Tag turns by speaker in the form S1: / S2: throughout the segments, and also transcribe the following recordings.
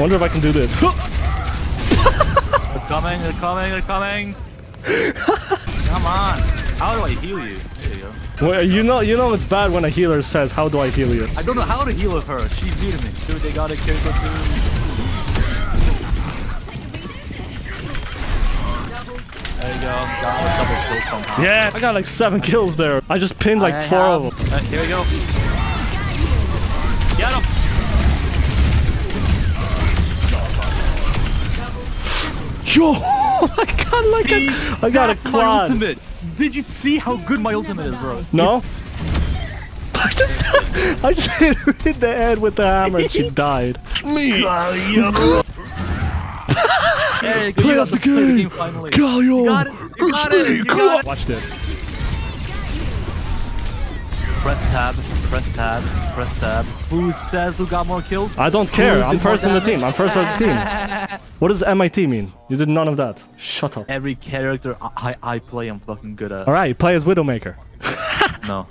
S1: wonder if I can do this.
S2: They're coming, they're coming, they're coming. Come on. How do I heal you? There you go.
S1: well, you know, you know it's bad when a healer says, "How do I heal you?"
S2: I don't know how to heal with her. She's new to me. Dude, they got a character too. There you go. Got a double kill somehow.
S1: Yeah, I got like seven kills there. I just pinned like
S2: I
S1: four
S2: have-
S1: of them.
S2: Uh, here we go. Get him.
S1: Yo, I got like
S2: See?
S1: a, I got a
S2: That's my
S1: quad.
S2: ultimate. Did you see how good my ultimate is, bro?
S1: No. I just, I just hit her in the head with the hammer and she died. Me.
S2: Hey,
S1: Play
S2: you got
S1: of the
S2: to play
S1: game.
S2: finally.
S1: Galio.
S2: You got it. You got it. You got it.
S1: Watch this.
S2: Press tab. Press tab. Press tab. Who says who got more kills?
S1: I don't care. I'm first in the team. I'm first on the team. What does MIT mean? You did none of that. Shut up.
S2: Every character I, I play, I'm fucking good at.
S1: All right, play as Widowmaker.
S2: No.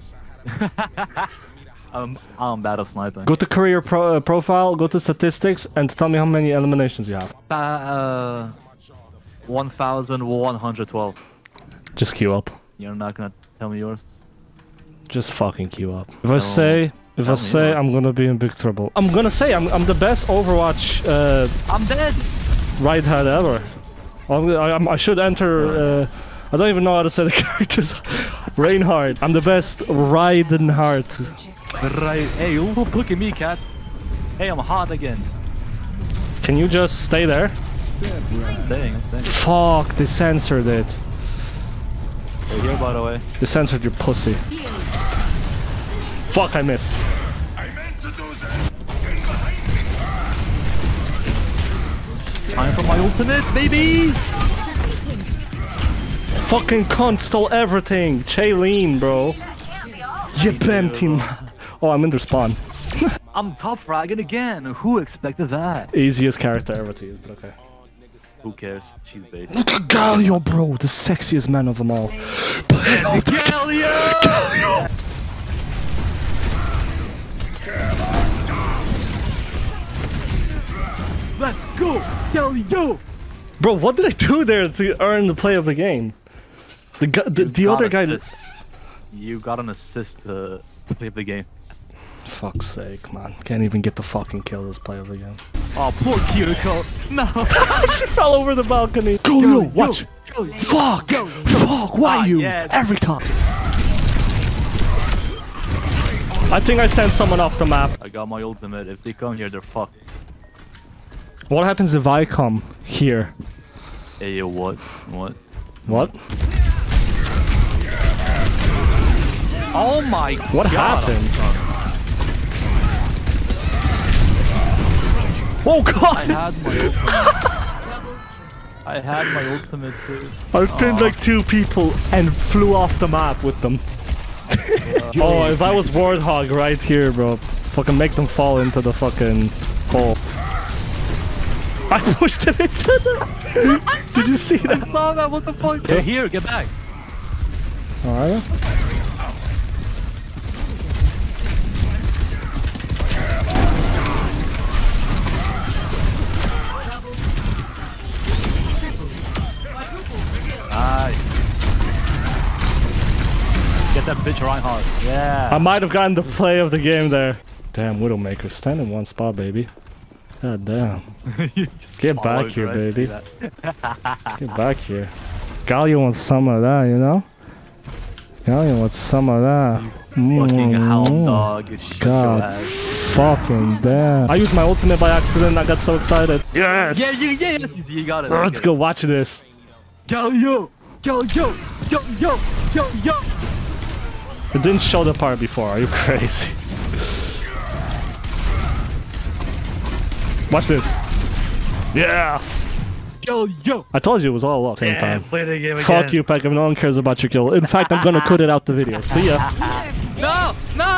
S2: I'm, I'm bad at sniping.
S1: Go to career pro uh, profile, go to statistics, and tell me how many eliminations you have.
S2: Uh, 1,112.
S1: Just queue up.
S2: You're not gonna tell me yours?
S1: Just fucking queue up. If I say, if I
S2: tell me
S1: say,
S2: what.
S1: I'm gonna be in big trouble. I'm gonna say I'm, I'm the best Overwatch uh,
S2: I'm dead!
S1: right hand ever. I'm, I, I'm- should enter. Uh, I don't even know how to say the characters. Reinhardt. I'm the best Reinhardt.
S2: Right. Hey, you look at me, cats. Hey, I'm hot again.
S1: Can you just stay there?
S2: I'm staying, I'm staying.
S1: Fuck, they censored it.
S2: Hey, here, by the way.
S1: They censored your pussy. Fuck, I missed.
S2: Time for my ultimate, baby!
S1: Fucking cunt stole everything. Chaylene, bro. Yipem team. Oh, I'm in their spawn.
S2: I'm top fragging again. Who expected that?
S1: Easiest character ever to use, but okay.
S2: Who cares? She's base.
S1: Look at Galio, bro. The sexiest man of them all.
S2: Galio! Let's go! Galio!
S1: Bro, what did I do there to earn the play of the game? The gu- the, the
S2: Got
S1: other guy.
S2: You got an assist to play of the game.
S1: Fuck's sake, man. Can't even get the fucking kill this play of the game.
S2: Oh, poor Kiriko. No.
S1: she fell over the balcony. Go, Galio, watch.
S2: Galio.
S1: Fuck! Fuck! Why
S2: Ah,
S1: you?
S2: yes.
S1: Every time. I think I sent someone off the map.
S2: I got my ultimate. If they come here, they're fucked.
S1: What happens if I come here?
S2: Hey, yo, what? What?
S1: What?
S2: Oh my
S1: What
S2: god. I'm
S1: happened? Oh
S2: I
S1: god!
S2: had my ultimate. I had my ultimate.
S1: I pinned like two people and flew off the map with them. oh, if I was Warthog right here, bro. Fucking make them fall into the fucking hole. I pushed him into the... Did you see that?
S2: I saw that. What the fuck? They're here. Get back.
S1: Oh, Alright.
S2: Nice. Get that bitch Reinhardt. Yeah.
S1: I might have gotten the play of the game there. Damn, Widowmaker, stand in one spot, baby. God damn. Get back here,
S2: her, I see
S1: baby. Get back here. Galio wants some of that, you know? Galio wants some of that.
S2: Fucking hound
S1: Mm.
S2: dog. Shut your
S1: God. Fucking damn. I used my ultimate by accident. I got so excited. Yes.
S2: Yeah, you, yeah, yes, you got it.
S1: Let's
S2: Okay.
S1: go watch this.
S2: Yo, yo, yo, yo, yo, yo, yo, yo.
S1: It didn't show the part before. Are you crazy? Watch this. Yeah.
S2: Yo, yo.
S1: I told you it was all luck. Same time.
S2: play the game again.
S1: Fuck you, Peckham. No one cares about your kill. In fact, I'm gonna cut it out the video. See ya.